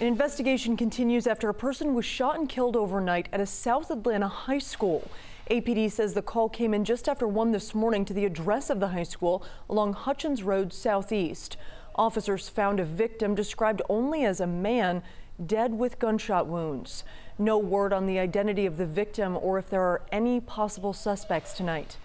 An investigation continues after a person was shot and killed overnight at a South Atlanta high school. APD says the call came in just after 1 this morning to the address of the high school along Hutchens Road Southeast. Officers found a victim described only as a man dead with gunshot wounds. No word on the identity of the victim or if there are any possible suspects tonight.